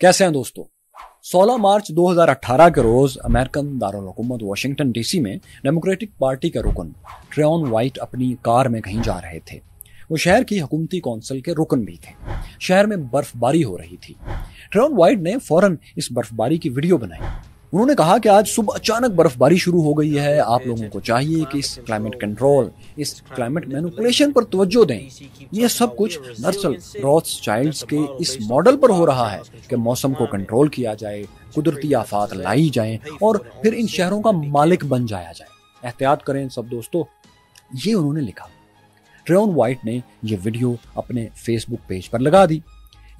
कैसे हैं दोस्तों? 16 मार्च 2018 के रोज अमेरिकन दारकूमत वाशिंगटन डीसी में डेमोक्रेटिक पार्टी का रुकन ट्रेन वाइट अपनी कार में कहीं जा रहे थे। वो शहर की हुकूमती कौंसिल के रुकन भी थे। शहर में बर्फबारी हो रही थी। ट्रेन वाइट ने फ़ौरन इस बर्फबारी की वीडियो बनाई। उन्होंने कहा कि आज सुबह अचानक बर्फबारी शुरू हो गई है। आप लोगों को चाहिए कि इस क्लाइमेट कंट्रोल इस क्लाइमेट मैनुपुलेशन पर तवज्जो दें। ये सब कुछ दरअसल रॉथ चाइल्ड के इस मॉडल पर हो रहा है कि मौसम को कंट्रोल किया जाए, कुदरती आफात लाई जाए और फिर इन शहरों का मालिक बन जाया जाए। एहतियात करें सब दोस्तों, ये उन्होंने लिखा। ट्रेन वाइट ने यह वीडियो अपने फेसबुक पेज पर लगा दी।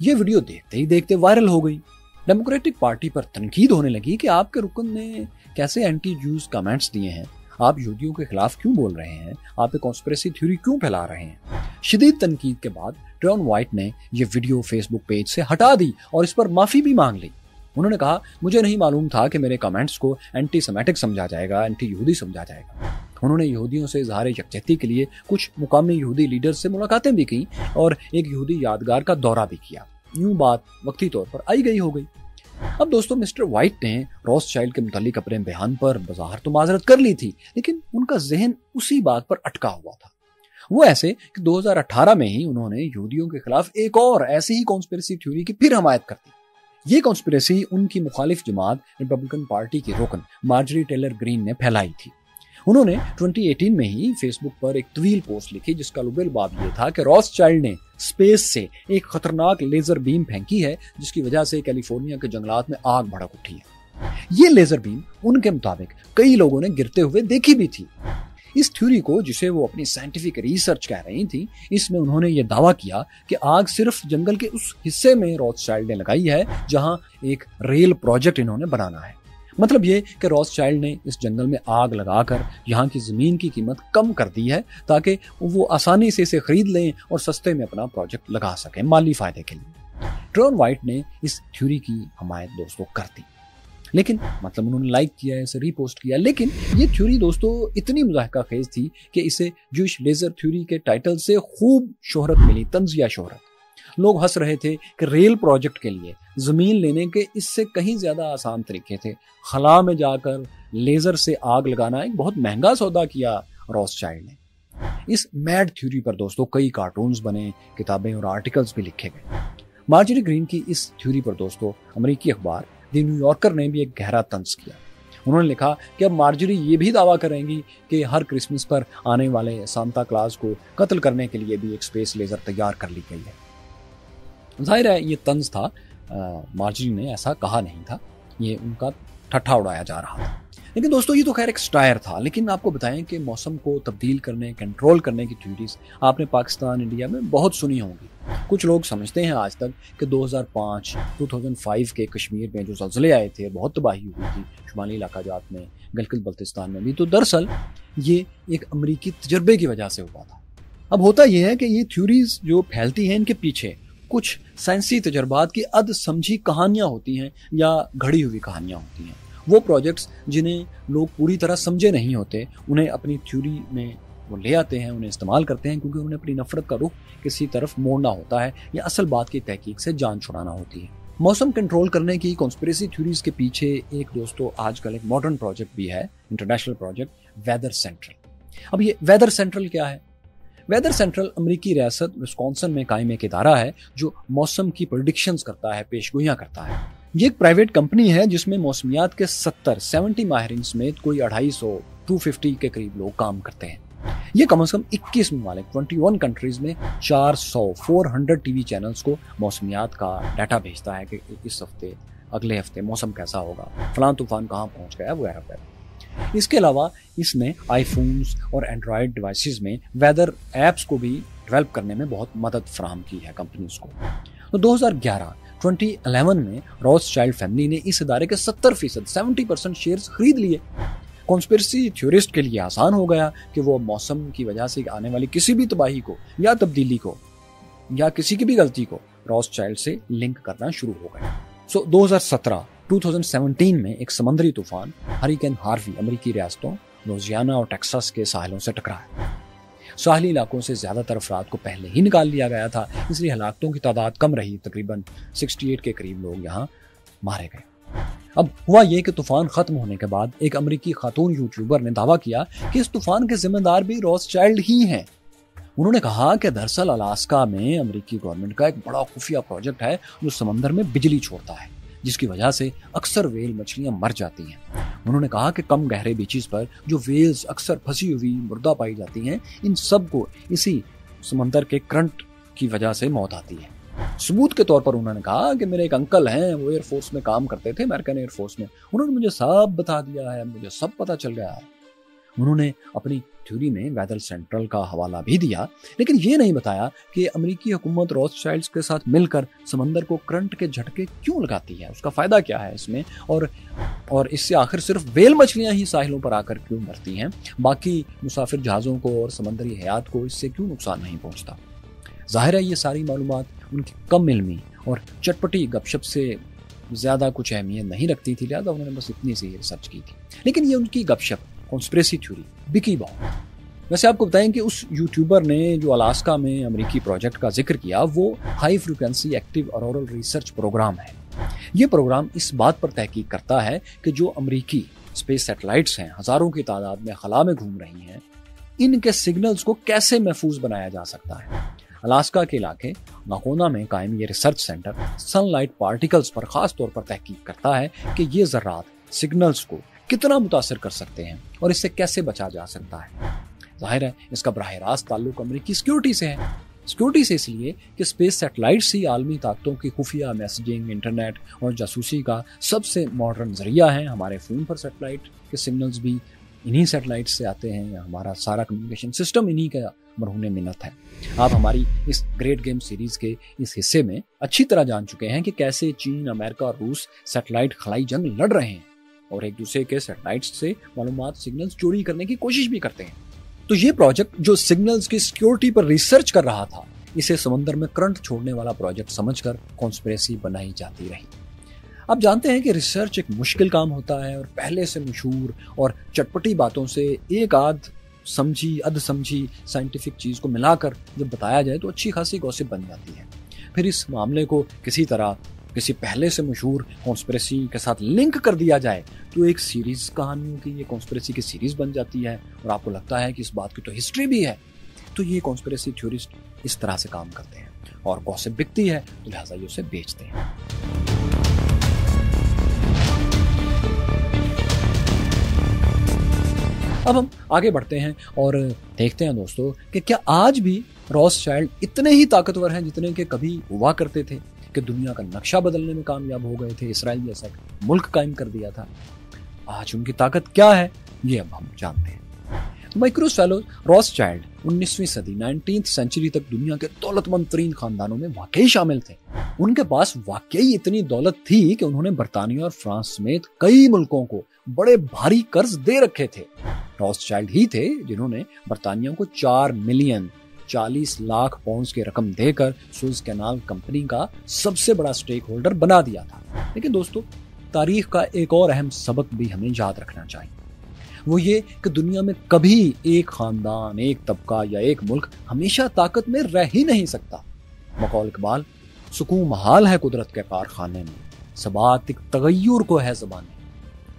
ये वीडियो देखते ही देखते वायरल हो गई। डेमोक्रेटिक पार्टी पर तनकीद होने लगी कि आपके रुकन ने कैसे एंटी जूस कमेंट्स दिए हैं। आप यहूदियों के खिलाफ क्यों बोल रहे हैं? आप एक कॉन्स्परेसी थ्योरी क्यों फैला रहे हैं? शदीद तनकीद के बाद ट्रॉन वाइट ने यह वीडियो फेसबुक पेज से हटा दी और इस पर माफ़ी भी मांग ली। उन्होंने कहा, मुझे नहीं मालूम था कि मेरे कमेंट्स को एंटी सेमेटिक समझा जाएगा एंटी यहूदी समझा जाएगा। उन्होंने यहूदियों से इजहार यकजहती के लिए कुछ मुकामी यहूदी लीडर से मुलाकातें भी की और एक यहूदी यादगार का दौरा भी किया। यूँ बात वक्ती तौर पर आई गई हो गई। अब दोस्तों, मिस्टर वाइट ने रॉस चाइल्ड के मुतालिक अपने बयान पर बाज़ार तो माजरत कर ली थी, लेकिन उनका जहन उसी बात पर अटका हुआ था। वो ऐसे कि 2018 में ही उन्होंने यहूदियों के खिलाफ एक और ऐसी ही कॉन्स्पिरसी थ्योरी की फिर हमायत कर दी। ये कॉन्स्पिरसी उनकी मुखालिफ जमात रिपब्लिकन पार्टी की रोकन मार्जरी टेलर ग्रीन ने फैलाई थी। उन्होंने 2018 में ही फेसबुक पर एक तवील पोस्ट लिखी, जिसका लुबेल बाब यह था कि रॉस चाइल्ड ने स्पेस से एक खतरनाक लेजर बीम फेंकी है, जिसकी वजह से कैलिफ़ोर्निया के जंगलात में आग भड़क उठी है। ये लेजर बीम, उनके मुताबिक, कई लोगों ने गिरते हुए देखी भी थी। इस थ्योरी को, जिसे वो अपनी साइंटिफिक रिसर्च कह रही थी, इसमें उन्होंने ये दावा किया कि आग सिर्फ़ जंगल के उस हिस्से में रॉस चाइल्ड ने लगाई है, जहाँ एक रेल प्रोजेक्ट इन्होंने बनाना है। मतलब ये कि रॉस चाइल्ड ने इस जंगल में आग लगाकर यहाँ की ज़मीन की कीमत कम कर दी है ताकि वो आसानी से इसे खरीद लें और सस्ते में अपना प्रोजेक्ट लगा सकें माली फ़ायदे के लिए। ट्रोन वाइट ने इस थ्योरी की हमायत दोस्तों कर दी। लेकिन मतलब उन्होंने लाइक किया है, इसे रीपोस्ट किया। लेकिन ये थ्योरी दोस्तों इतनी मुजाहका खेज थी कि इसे जूश लेजर थ्योरी के टाइटल से खूब शोहरत मिली, तंजिया शोहरत। लोग हंस रहे थे कि रेल प्रोजेक्ट के लिए ज़मीन लेने के इससे कहीं ज़्यादा आसान तरीके थे। खला में जाकर लेजर से आग लगाना एक बहुत महँगा सौदा किया रॉस चाइल्ड ने। इस मैड थ्योरी पर दोस्तों कई कार्टून्स बने, किताबें और आर्टिकल्स भी लिखे गए। मार्जरी ग्रीन की इस थ्योरी पर दोस्तों अमेरिकी अखबार द न्यूयॉर्कर ने भी एक गहरा तंज किया। उन्होंने लिखा कि अब मार्जरी ये भी दावा करेंगी कि हर क्रिसमस पर आने वाले सांता क्लास को कत्ल करने के लिए भी एक स्पेस लेजर तैयार कर ली गई है। ज़ाहिर है, ये तंज था मार्जरी ने ऐसा कहा नहीं था। ये उनका ठट्ठा उड़ाया जा रहा था। लेकिन दोस्तों, ये तो खैर एक स्टायर था। लेकिन आपको बताएँ कि मौसम को तब्दील करने कंट्रोल करने की थ्योरीज आपने पाकिस्तान, इंडिया में बहुत सुनी होंगी। कुछ लोग समझते हैं आज तक कि 2005 2005 के कश्मीर में जो जल्जले आए थे, बहुत तबाही हुई थी शुमाली इलाका जात में गलकित बल्तिस्तान में भी। तो दरअसल ये एक अमरीकी तजर्बे की वजह से हुआ था। अब होता यह है कि ये थ्योरीज जो फैलती हैं इनके पीछे कुछ साइंसी तजर्बात की अद समझी कहानियाँ होती हैं या घड़ी हुई कहानियाँ होती हैं। वो प्रोजेक्ट्स जिन्हें लोग पूरी तरह समझे नहीं होते, उन्हें अपनी थ्योरी में वो ले आते हैं, उन्हें इस्तेमाल करते हैं क्योंकि उन्हें अपनी नफरत का रुख किसी तरफ़ मोड़ना होता है या असल बात की तहकीक से जान छुड़ाना होती है। मौसम कंट्रोल करने की कॉन्स्परेसी थ्योरीज के पीछे एक दोस्तों आजकल एक मॉडर्न प्रोजेक्ट भी है इंटरनेशनल प्रोजेक्ट वेदर सेंट्रल अब ये वेदर सेंट्रल क्या है? वेदर सेंट्रल अमरीकी रियासत विस्कॉन्सन में कायम एक इदारा है, जो मौसम की प्रोडिक्शन करता है, पेशगोइयाँ करता है। ये एक प्राइवेट कंपनी है, जिसमें मौसमियात के 70 70 माहरीन समेत कोई अढ़ाई सौ टू फिफ्टी के करीब लोग काम करते हैं। ये कम से कम 21 ममालिक 21 कंट्रीज़ में 400 400 टीवी चैनल्स को मौसमियात का डाटा भेजता है कि इस हफ़्ते, अगले हफ़्ते मौसम कैसा होगा। फलां तूफ़ान कहाँ पहुँच गया वगैरह वगैरह इसके अलावा इसने आईफोन्स और एंड्रॉयड डिवाइसेस में वेदर एप्स को भी डेवलप करने में बहुत मदद फ्राहम की है कंपनीज़ को। तो 2011 2011 में रॉस चाइल्ड फैमिली ने इस इदारे के 70 फ़ीसद सेवेंटी परसेंट शेयर खरीद लिए। कॉन्स्पिरसी थ्योरिस्ट के लिए आसान हो गया कि वो मौसम की वजह से आने वाली किसी भी तबाही को या तब्दीली को या किसी की भी गलती को रॉस चाइल्ड से लिंक करना शुरू हो गया सो so, 2017 2017 में एक समुद्री तूफ़ान, हरिकेन हार्वी, अमेरिकी रियासतों लोजियाना और टेक्सास के साहिलों से टकराया। साहली इलाकों से ज़्यादातर अफराद को पहले ही निकाल लिया गया था, इसलिए हलाकतों की तादाद कम रही। तकरीबन 68 के करीब लोग यहाँ मारे गए। अब हुआ ये कि तूफ़ान खत्म होने के बाद एक अमेरिकी खातून यूट्यूबर ने दावा किया कि इस तूफ़ान के जिम्मेदार भी रॉस चाइल्ड ही हैं। उन्होंने कहा कि दरअसल अलास्का में अमेरिकी गवर्नमेंट का एक बड़ा खुफिया प्रोजेक्ट है, जो समंदर में बिजली छोड़ता है। जिसकी वजह से अक्सर वेल मछलियाँ मर जाती हैं। उन्होंने कहा कि कम गहरे बीचेस पर जो वेल्स अक्सर फंसी हुई मुर्दा पाई जाती हैं, इन सबको इसी समंदर के करंट की वजह से मौत आती है। सबूत के तौर पर उन्होंने कहा कि मेरे एक अंकल हैं, वो एयरफोर्स में काम करते थे, अमेरिकन एयरफोर्स में। उन्होंने मुझे सब बता दिया है, मुझे सब पता चल गया है। उन्होंने अपनी थ्योरी में वैदल सेंट्रल का हवाला भी दिया, लेकिन ये नहीं बताया कि अमेरिकी हुकूमत रॉथशाइल्ड्स के साथ मिलकर समंदर को करंट के झटके क्यों लगाती है, उसका फ़ायदा क्या है इसमें? और और इससे आखिर सिर्फ़ वेल मछलियाँ ही साहिलों पर आकर क्यों मरती हैं? बाकी मुसाफिर जहाज़ों को और समंदरी हयात को इससे क्यों नुकसान नहीं पहुँचता? ज़ाहिर है ये सारी मालूम उनकी कम इलमी और चटपटी गपशप से ज़्यादा कुछ अहमियत नहीं रखती थी, लिहाजा उन्होंने बस इतनी सी रिसर्च की थी। लेकिन ये उनकी गपशप कॉन्स्परेसी थ्योरी बिकी बाउ वैसे आपको बताएँ कि उस यूट्यूबर ने जो अलास्का में अमेरिकी प्रोजेक्ट का ज़िक्र किया, वो high frequency active auroral research program है। ये प्रोग्राम इस बात पर तहकीक करता है कि जो अमेरिकी स्पेस सैटेलाइट्स हैं, हज़ारों की तादाद में खला में घूम रही हैं, इनके सिग्नल्स को कैसे महफूज बनाया जा सकता है? अलास्का के इलाके नाकोना में कायम ये रिसर्च सेंटर सनलाइट पार्टिकल्स पर खास तौर पर तहकीक करता है कि ये जर्रात सिग्नल्स को कितना मुतासर कर सकते हैं और इससे कैसे बचा जा सकता है? ज़ाहिर है, इसका बरह रास्त ताल्लुक अमरीकी सिक्योरिटी से है। सिक्योरिटी से इसलिए कि स्पेस सेटेलाइट्स ही आलमी ताकतों की खुफिया मैसेजिंग इंटरनेट और जासूसी का सबसे मॉडर्न ज़रिया है। हमारे फ़ोन पर सेटेलाइट के सिग्नल्स भी इन्हीं सेटेलाइट से आते हैं हमारा सारा कम्युनिकेशन सिस्टम इन्हीं का मरहून मिन्नत है। आप हमारी इस ग्रेट गेम सीरीज़ के इस हिस्से में अच्छी तरह जान चुके हैं कि कैसे चीन, अमेरिका और रूस सेटेलाइट खलाई जंग लड़ रहे हैं। और एक दूसरे के सेटेलाइट से मालूम सिग्नल्स चोरी करने की कोशिश भी करते हैं। तो ये प्रोजेक्ट जो सिग्नल्स की सिक्योरिटी पर रिसर्च कर रहा था, इसे समंदर में करंट छोड़ने वाला प्रोजेक्ट समझकर कॉन्स्परेसी बनाई जाती रही। आप जानते हैं कि रिसर्च एक मुश्किल काम होता है और पहले से मशहूर और चटपटी बातों से एक आध समझी अध समझी साइंटिफिक चीज़ को मिलाकर जब बताया जाए तो अच्छी खासी गौसिप बन जाती है। फिर इस मामले को किसी तरह किसी पहले से मशहूर कॉन्स्परेसी के साथ लिंक कर दिया जाए तो एक सीरीज़ कहानियों की ये कॉन्स्परेसी की सीरीज़ बन जाती है। और आपको लगता है कि इस बात की तो हिस्ट्री भी है। तो ये कॉन्स्परेसी थ्योरिस्ट इस तरह से काम करते हैं और गॉसिप बिकती है तो लिहाजा ये उसे बेचते हैं। अब हम आगे बढ़ते हैं और देखते हैं दोस्तों कि क्या आज भी रॉस चाइल्ड इतने ही ताकतवर हैं जितने के कभी हुआ करते थे। कि दुनिया का नक्शा बदलने में कामयाब हो गए थे। इसराइल जैसा मुल्क कायम कर दिया था। आज उनकी ताकत क्या है, ये अब हम जानते हैं। माइक्रोस फेलो रॉस चाइल्ड उन्नीसवीं सदी नाइनटीन सेंचुरी तक दुनिया के दौलतमंद तरीन खानदानों में वाकई शामिल थे। उनके पास वाकई इतनी दौलत थी कि उन्होंने बरतानिया और फ्रांस समेत कई मुल्कों को बड़े भारी कर्ज दे रखे थे। रॉस चाइल्ड ही थे जिन्होंने बरतानिया को चार मिलियन 40 लाख पाउंड की रकम देकर सुइज कैनाल कंपनी का सबसे बड़ा स्टेक होल्डर बना दिया था। लेकिन दोस्तों, तारीख का एक और अहम सबक भी हमें याद रखना चाहिए। वो ये कि दुनिया में कभी एक खानदान, एक तबका या एक मुल्क हमेशा ताकत में रह ही नहीं सकता। मकौल इकबाल, सुकून महाल है कुदरत के कारखाने में। सबातिक तगैर को है जबाने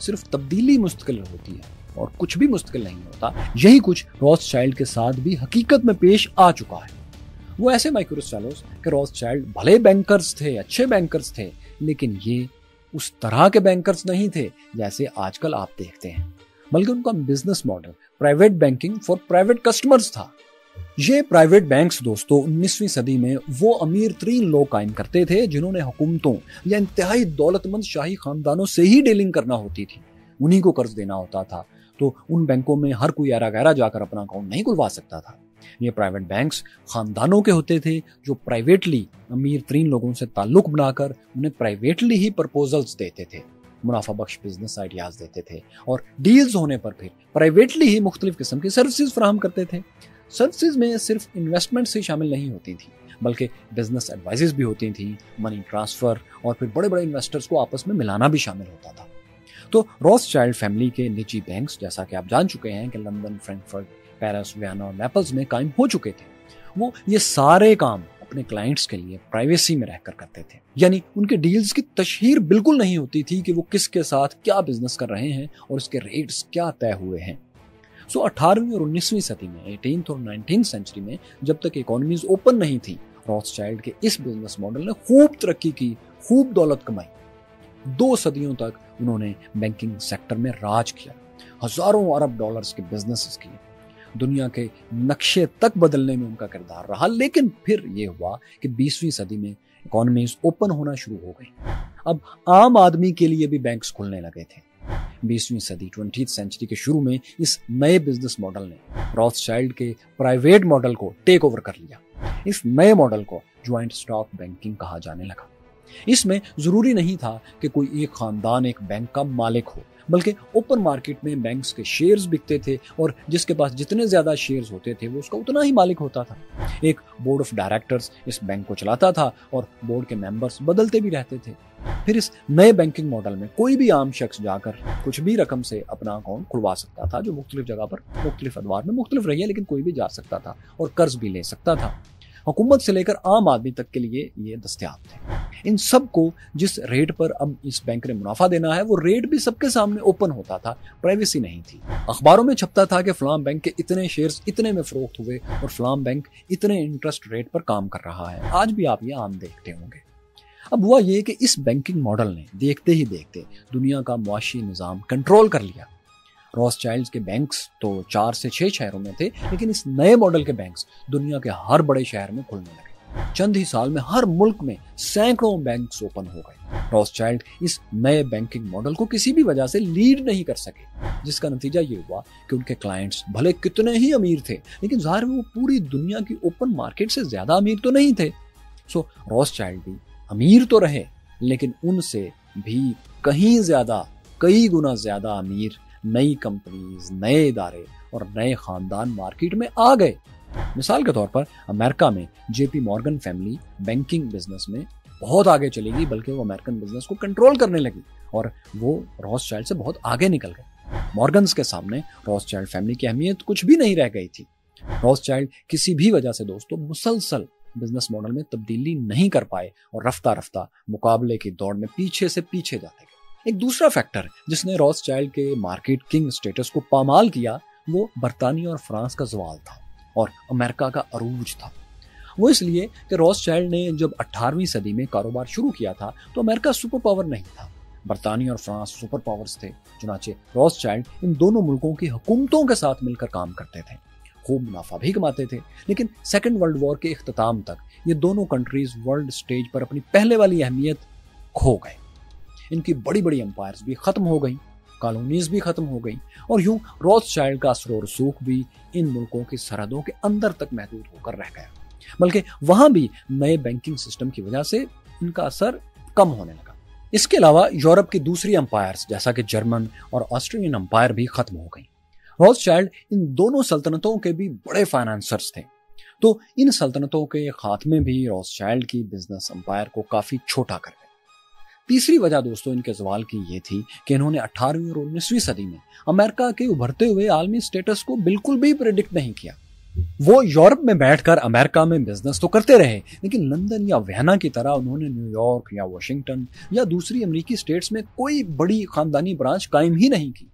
सिर्फ़ तब्दीली मुस्तकिल होती है। और कुछ भी मुश्किल नहीं होता, यही कुछ रॉस चाइल्ड के साथ भी हकीकत में पेश आ चुका है। वो ऐसे माइक्रोस फेलोज के रॉस चाइल्ड भले बैंकर्स थे, अच्छे बैंकर्स थे, लेकिन ये उस तरह के बैंकर्स नहीं थे जैसे आजकल आप देखते हैं। बल्कि उनका business model private banking for private customers था। ये प्राइवेट बैंक्स दोस्तों 19वीं सदी में वो अमीर तरीन लोग कायम करते थे जिन्होंने हुकूमतों या इंतहाई दौलतमंद शाही खानदानों से ही डीलिंग करना होती थी। उन्हीं को कर्ज देना होता था। तो उन बैंकों में हर कोई आरा गहरा जाकर अपना अकाउंट नहीं खुलवा सकता था। ये प्राइवेट बैंक्स खानदानों के होते थे, जो प्राइवेटली अमीर तरीन लोगों से ताल्लुक बनाकर उन्हें प्राइवेटली ही प्रपोजल्स देते थे। मुनाफा बख्श बिज़नेस आइडियाज़ देते थे और डील्स होने पर फिर प्राइवेटली ही मुख्तलिफ़ किस्म की सर्विसेज़ फ्राहम करते थे। सर्विसेज़ में सिर्फ़ इन्वेस्टमेंट से शामिल नहीं होती थी, बल्कि बिज़नेस एडवाइजेस भी होती थी मनी ट्रांसफ़र और फिर बड़े बड़े इन्वेस्टर्स को आपस में मिलाना भी शामिल होता था। तो रॉस चाइल्ड फैमिली के निजी बैंक्स जैसा कि आप जान चुके हैं कि लंदन फ्रैंकफर्ट पेरिस वियना और नेपल्स में कायम हो चुके थे वो ये सारे काम अपने क्लाइंट्स के लिए प्राइवेसी में रहकर करते थे। यानी उनके डील्स की तशहीर बिल्कुल नहीं होती थी कि वो किसके साथ क्या बिज़नेस कर रहे हैं और उसके रेट्स क्या तय हुए हैं। सो so, अठारहवीं और उन्नीसवीं सदी में एटीन और नाइनटीन सेंचुरी में जब तक इकोनॉमीज ओपन नहीं थी रॉथस्चाइल्ड के इस बिज़नेस मॉडल ने खूब तरक्की की खूब दौलत कमाई। दो सदियों तक उन्होंने बैंकिंग सेक्टर में राज किया। हज़ारों अरब डॉलर्स के बिज़नेस किए। दुनिया के नक्शे तक बदलने में उनका किरदार रहा, लेकिन फिर यह हुआ कि बीसवीं सदी में इकोनॉमीज ओपन होना शुरू हो गई अब आम आदमी के लिए भी बैंक्स खुलने लगे थे। बीसवीं सदी ट्वेंटी सेंचुरी के शुरू में इस नए बिज़नेस मॉडल ने रॉथचाइल्ड के प्राइवेट मॉडल को टेक ओवर कर लिया। इस नए मॉडल को ज्वाइंट स्टॉक बैंकिंग कहा जाने लगा। इसमें ज़रूरी नहीं था कि कोई एक खानदान, एक बैंक का मालिक हो, बल्कि ओपन मार्केट में बैंक्स के शेयर्स बिकते थे और जिसके पास जितने ज़्यादा शेयर्स होते थे, वो उसका उतना ही मालिक होता था। एक बोर्ड ऑफ़ डायरेक्टर्स इस बैंक को चलाता था और बोर्ड के मेंबर्स बदलते भी रहते थे। फिर इस नए बैंकिंग मॉडल में कोई भी आम शख्स जाकर कुछ भी रकम से अपना अकाउंट खुलवा सकता था, जो मुख्तलिफ़ जगह पर, मुख्तलिफ़ अदवार में मुख्तलिफ़ रही है, लेकिन कोई भी जा सकता था और कर्ज भी ले सकता था। हुकूमत से लेकर आम आदमी तक के लिए ये दस्तियाब थे। इन सबको जिस रेट पर अब इस बैंक ने मुनाफा देना है, वो रेट भी सबके सामने ओपन होता था प्राइवेसी नहीं थी। अखबारों में छपता था कि फलाम बैंक के इतने शेयर्स इतने में फरोख्त हुए और फलाम बैंक इतने इंटरेस्ट रेट पर काम कर रहा है। आज भी आप ये आम देखते होंगे। अब हुआ ये कि इस बैंकिंग मॉडल ने देखते ही देखते दुनिया का मुआशी निज़ाम कंट्रोल कर लिया। रॉस चाइल्ड के बैंक्स तो चार से छह शहरों में थे, लेकिन इस नए मॉडल के बैंक्स दुनिया के हर बड़े शहर में खुलने लगे। चंद ही साल में हर मुल्क में सैकड़ों बैंक्स ओपन हो गए। रॉस चाइल्ड इस नए बैंकिंग मॉडल को किसी भी वजह से लीड नहीं कर सके, जिसका नतीजा ये हुआ कि उनके क्लाइंट्स भले कितने ही अमीर थे, लेकिन ज़ाहिर वो पूरी दुनिया की ओपन मार्केट से ज़्यादा अमीर तो नहीं थे। सो रॉस चाइल्ड भी अमीर तो रहे, लेकिन उनसे भी कहीं ज़्यादा, कई गुना ज़्यादा अमीर नई कंपनीज़ नए इदारे और नए खानदान मार्केट में आ गए। मिसाल के तौर पर अमेरिका में JP Morgan family banking business में बहुत आगे चलेगी, बल्कि वो अमेरिकन बिज़नेस को कंट्रोल करने लगी और वो रॉस चाइल्ड से बहुत आगे निकल गए। मॉर्गन्स के सामने रॉस चाइल्ड फैमिली की अहमियत कुछ भी नहीं रह गई थी। रॉस चाइल्ड किसी भी वजह से दोस्तों मुसलसल बिज़नेस मॉडल में तब्दीली नहीं कर पाए और रफ्ता रफ्ता मुकाबले की दौड़ में पीछे से पीछे जाते गए। एक दूसरा फैक्टर जिसने रॉस चाइल्ड के मार्केट किंग स्टेटस को पामाल किया, वो बरतानिया और फ्रांस का जवाल था और अमेरिका का अरूज था। वो इसलिए कि रॉस चाइल्ड ने जब 18वीं सदी में कारोबार शुरू किया था तो अमेरिका सुपर पावर नहीं था। बरतानिया और फ्रांस सुपर पावर्स थे, चुनाचे रॉस चाइल्ड इन दोनों मुल्कों की हुकूमतों के साथ मिलकर काम करते थे। खूब मुनाफा भी कमाते थे, लेकिन सेकेंड वर्ल्ड वॉर के अख्ताम तक ये दोनों कंट्रीज़ वर्ल्ड स्टेज पर अपनी पहले वाली अहमियत खो गए। इनकी बड़ी बड़ी एम्पायर्स भी खत्म हो गई कॉलोनीज भी खत्म हो गई, और यूँ रॉस चाइल्ड का असर रसूख भी इन मुल्कों की सरहदों के अंदर तक महदूद होकर रह गया। बल्कि वहाँ भी नए बैंकिंग सिस्टम की वजह से इनका असर कम होने लगा। इसके अलावा यूरोप की दूसरी अंपायर्स जैसा कि जर्मन और ऑस्ट्रेलियन अंपायर भी खत्म हो गई। रॉस चाइल्ड इन दोनों सल्तनतों के भी बड़े फाइनेंसर्स थे। तो इन सल्तनतों के खात्मे भी रॉस चाइल्ड की बिज़नेस अंपायर को काफ़ी छोटा कर तीसरी वजह दोस्तों इनके सवाल की ये थी कि इन्होंने 18वीं और 19वीं सदी में अमेरिका के उभरते हुए आलमी स्टेटस को बिल्कुल भी प्रिडिक्ट नहीं किया। वो यूरोप में बैठकर अमेरिका में बिज़नेस तो करते रहे, लेकिन लंदन या वहना की तरह उन्होंने न्यूयॉर्क या वाशिंगटन या दूसरी अमेरिकी स्टेट्स में कोई बड़ी खानदानी ब्रांच कायम ही नहीं की।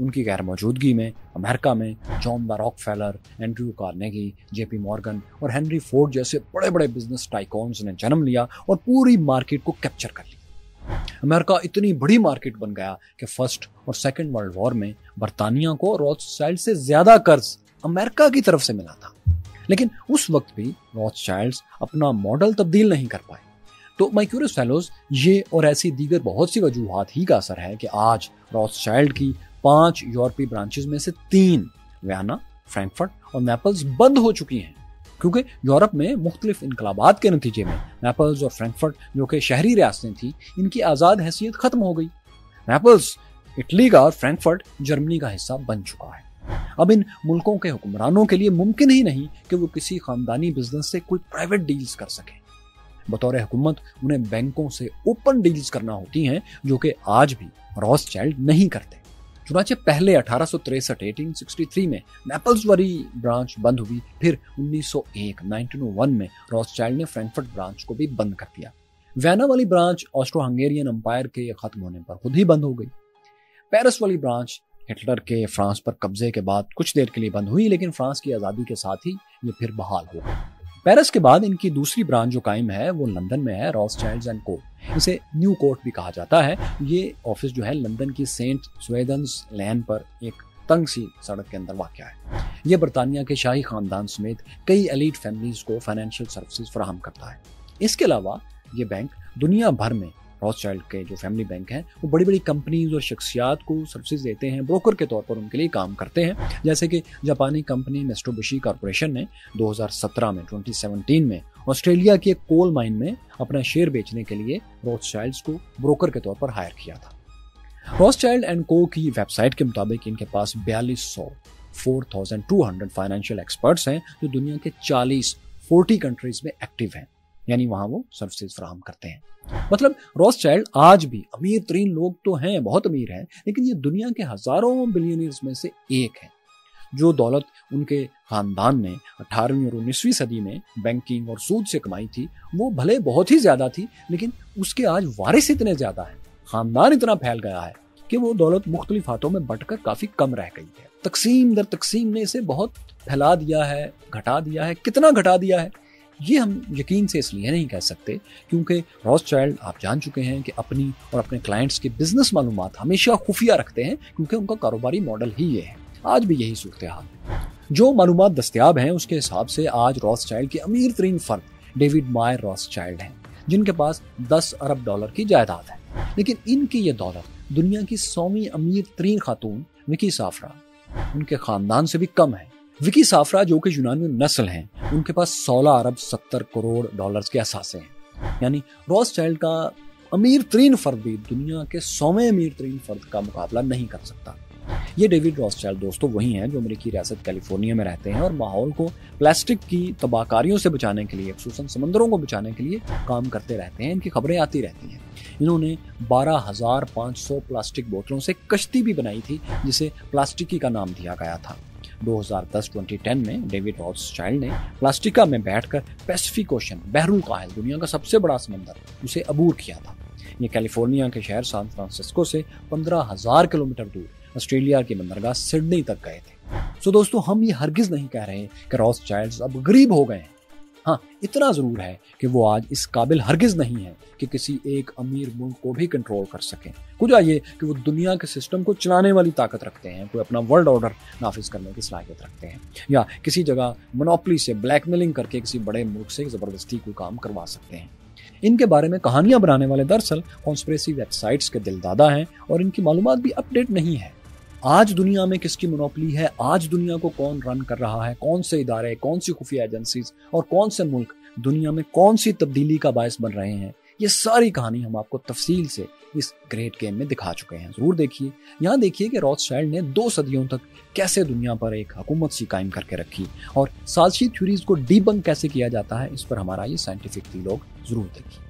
उनकी गैर मौजूदगी में अमेरिका में John D Rockefeller Andrew Carnegie, JP Morgan और हेनरी फोर्ड जैसे बड़े बड़े बिज़नेस टाइकॉन्स ने जन्म लिया और पूरी मार्केट को कैप्चर कर लिया। अमेरिका इतनी बड़ी मार्केट बन गया कि फ़र्स्ट और सेकेंड वर्ल्ड वॉर में बरतानिया को रॉथस्चाइल्ड से ज़्यादा कर्ज अमेरिका की तरफ़ से मिला था। लेकिन उस वक्त भी रॉथस्चाइल्ड अपना मॉडल तब्दील नहीं कर पाए। तो माई क्यूरियस फेलोज ये और ऐसी दीगर बहुत सी वजूहत ही का असर है कि आज रॉथस्चाइल्ड की पाँच यूरोपीय ब्रांचेज में से तीन व्याना फ्रैंकफर्ट और नेपल्स बंद हो चुकी हैं। क्योंकि यूरोप में मुख्तलिफ़ इनकलाबात के नतीजे में नेपल्स और फ्रैंकफर्ट जो कि शहरी रियासतें थीं, इनकी आज़ाद हैसियत खत्म हो गई। नेपल्स इटली का और फ्रैंकफर्ट जर्मनी का हिस्सा बन चुका है। अब इन मुल्कों के हुक्मरानों के लिए मुमकिन ही नहीं कि वो किसी खानदानी बिज़नेस से कोई प्राइवेट डील्स कर सकें। बतौर हुकूमत, उन्हें बैंकों से ओपन डील्स करना होती हैं, जो कि आज भी रॉस चाइल्ड नहीं करते। चुनाचे पहले अठारह सौ में नेपल्स ब्रांच बंद हुई, फिर 1901 1901 में रॉथस्चाइल्ड ने फ्रैंकफर्ट ब्रांच को भी बंद कर दिया। वैना वाली ब्रांच ऑस्ट्रो हंगेरियन अंपायर के खत्म होने पर खुद ही बंद हो गई। पेरिस वाली ब्रांच हिटलर के फ्रांस पर कब्जे के बाद कुछ देर के लिए बंद हुई, लेकिन फ्रांस की आज़ादी के साथ ही ये फिर बहाल हो गई। पेरिस के बाद इनकी दूसरी ब्रांच जो कायम है, वो लंदन में है रॉस चाइल्ड एंड कोर्ट इसे न्यू कोर्ट भी कहा जाता है। ये ऑफ़िस जो है, लंदन की सेंट स्वेदन्स लैन पर एक तंग सी सड़क के अंदर वाक़ है। ये बरतानिया के शाही खानदान समेत कई एलिट फैमिलीज़ को फाइनेंशियल सर्विसेज़ फ्राहम करता है। इसके अलावा ये बैंक दुनिया भर में रॉथचाइल्ड के जो फैमिली बैंक हैं, वो बड़ी बड़ी कंपनीज़ और शख्सियात को सर्विसेज़ देते हैं ब्रोकर के तौर पर उनके लिए काम करते हैं। जैसे कि जापानी कंपनी मेस्टोबिशी कॉरपोरेशन ने 2017 में 2017 में ऑस्ट्रेलिया की कोल माइन में अपना शेयर बेचने के लिए रॉथचाइल्ड्स को ब्रोकर के तौर पर हायर किया था। रॉथचाइल्ड एंड को की वेबसाइट के मुताबिक इनके पास बयालीस सौ four thousand two hundred financial experts हैं, जो दुनिया के चालीस फोर्टी कंट्रीज़ में एक्टिव हैं। यानी वहाँ वो सर्विसेज़ फ्राहम करते हैं। मतलब रॉस चाइल्ड आज भी अमीर तरीन लोग तो हैं, बहुत अमीर हैं, लेकिन ये दुनिया के हज़ारों बिलियनियर्स में से एक है। जो दौलत उनके खानदान ने 18वीं और 19वीं सदी में बैंकिंग और सूद से कमाई थी, वो भले बहुत ही ज़्यादा थी, लेकिन उसके आज वारिस इतने ज़्यादा हैं, खानदान इतना फैल गया है कि वो दौलत मुख्तलिफ़ हाथों में बटकर काफ़ी कम रह गई है। तकसीम दर तकसीम ने इसे बहुत फैला दिया है, घटा दिया है, कितना घटा दिया है? ये हम यकीन से इसलिए नहीं कह सकते क्योंकि रॉस चाइल्ड आप जान चुके हैं कि अपनी और अपने क्लाइंट्स की बिज़नेस मालूम हमेशा खुफिया रखते हैं क्योंकि उनका कारोबारी मॉडल ही ये है। आज भी यही सूरत हाल जो मालूम दस्तियाब हैं, उसके हिसाब से आज रॉस चाइल्ड के अमीर तरीन फर्द डेविड मायर रॉस चाइल्ड हैं, जिनके पास 10 अरब डॉलर की जायदाद है। लेकिन इनकी ये दौलत दुनिया की सौवीं अमीर तरीन खातून विकी साफरा उनके खानदान से भी कम है। विकी साफरा जो कि यूनानी नस्ल हैं। उनके पास 16 अरब 70 करोड़ डॉलर्स के असासे हैं। यानी रॉस चाइल्ड का अमीर तरीन फर्द भी दुनिया के सौवें अमीर तरीन फर्द का मुकाबला नहीं कर सकता। ये डेविड रॉसचाइल्ड दोस्तों वही हैं जो अमेरिकी रियासत कैलिफ़ोर्निया में रहते हैं और माहौल को प्लास्टिक की तबाकारियों से बचाने के लिए खसूस समंदरों को बचाने के लिए काम करते रहते हैं। इनकी खबरें आती रहती हैं। इन्होंने बारह हज़ार पाँच सौ प्लास्टिक बोतलों से कश्ती भी बनाई थी, जिसे प्लास्टिकी का नाम दिया गया था। 2010-2010 में डेविड रॉस चाइल्ड ने प्लास्टिका में बैठकर पैसिफिक ओशन बहरुल काहल दुनिया का सबसे बड़ा समंदर, उसे अबूर किया था। ये कैलिफ़ोर्निया के शहर सान फ्रांसिस्को से पंद्रह हज़ार किलोमीटर दूर, ऑस्ट्रेलिया की बंदरगाह सिडनी तक गए थे। सो दोस्तों, हम ये हरगिज नहीं कह रहे कि रॉस चाइल्ड अब गरीब हो गए हैं। हाँ इतना ज़रूर है कि वो आज इस काबिल हरगिज नहीं है कि किसी एक अमीर मुल्क को भी कंट्रोल कर सकें। कुछ ये कि वो दुनिया के सिस्टम को चलाने वाली ताकत रखते हैं, कोई अपना वर्ल्ड ऑर्डर नाफिज करने की सलाहियत रखते हैं। या किसी जगह मोनोपली से ब्लैकमेलिंग करके किसी बड़े मुल्क से ज़बरदस्ती कोई काम करवा सकते हैं। इनके बारे में कहानियाँ बनाने वाले दरअसल कॉन्स्परेसी वेबसाइट्स के दिलदादा हैं और इनकी मालूम भी अपडेट नहीं है। आज दुनिया में किसकी मोनोपली है? आज दुनिया को कौन रन कर रहा है? कौन से इदारे कौन सी खुफिया एजेंसीज और कौन से मुल्क दुनिया में कौन सी तब्दीली का बायस बन रहे हैं? ये सारी कहानी हम आपको तफसील से इस ग्रेट गेम में दिखा चुके हैं। ज़रूर देखिए। यहाँ देखिए कि रॉथ ने दो सदियों तक कैसे दुनिया पर एक हुकूमत सी कायम करके रखी और साजिशी थ्यूरीज को डीबंक कैसे किया जाता है, इस पर हमारा ये साइंटिफिक लोग ज़रूर देखिए।